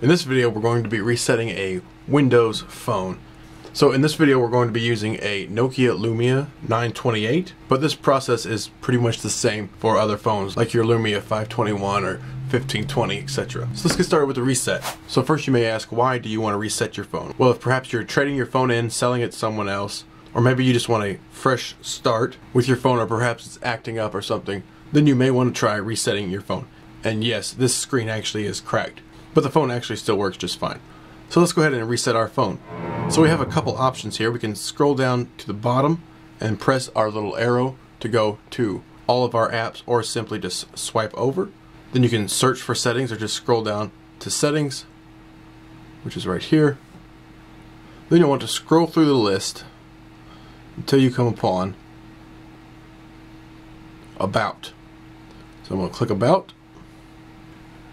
In this video we're going to be resetting a Windows phone. So in this video we're going to be using a Nokia Lumia 928, but this process is pretty much the same for other phones like your Lumia 521 or 1520 etc. So let's get started with the reset. So first you may ask why do you want to reset your phone? Well if perhaps you're trading your phone in, selling it to someone else, or maybe you just want a fresh start with your phone or perhaps it's acting up or something, then you may want to try resetting your phone. And yes, this screen actually is cracked but the phone actually still works just fine. So let's go ahead and reset our phone. So we have a couple options here. We can scroll down to the bottom and press our little arrow to go to all of our apps or simply just swipe over. Then you can search for settings or just scroll down to settings, which is right here. Then you'll want to scroll through the list until you come upon about. So I'm going to click about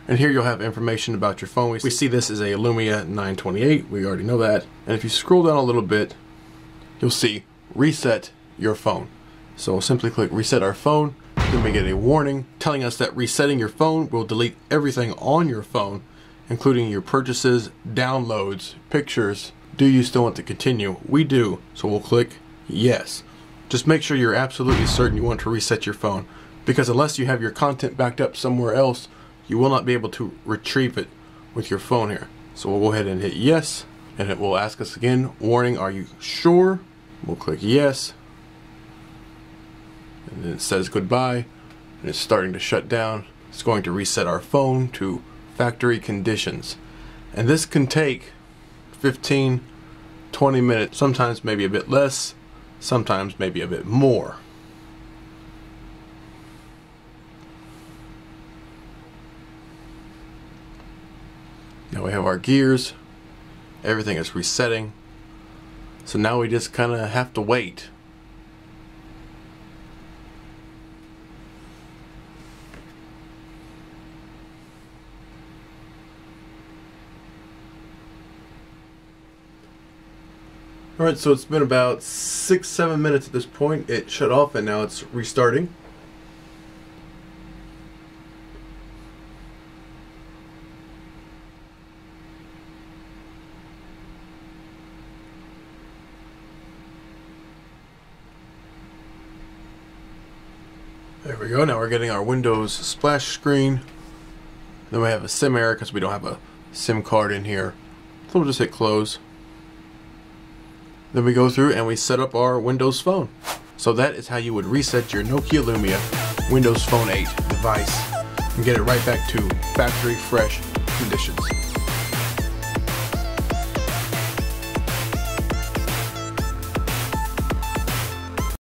and here you'll have information about your phone. We see this is a Lumia 928. We already know that. And if you scroll down a little bit, you'll see reset your phone. So we'll simply click reset our phone. Then we get a warning telling us that resetting your phone will delete everything on your phone, including your purchases, downloads, pictures. Do you still want to continue? We do. So we'll click yes. Just make sure you're absolutely certain you want to reset your phone because unless you have your content backed up somewhere else, you will not be able to retrieve it with your phone here. So we'll go ahead and hit yes, and it will ask us again, warning, are you sure? We'll click yes, and then it says goodbye, and it's starting to shut down. It's going to reset our phone to factory conditions. And this can take 15, 20 minutes, sometimes maybe a bit less, sometimes maybe a bit more. Now we have our gears. Everything is resetting. So now we just kind of have to wait. Alright, so it's been about six, seven minutes at this point. It shut off and now it's restarting. There we go. Now we're getting our Windows splash screen. Then we have a SIM error because we don't have a SIM card in here. So we'll just hit close. Then we go through and we set up our Windows Phone. So that is how you would reset your Nokia Lumia Windows Phone 8 device and get it right back to factory fresh conditions.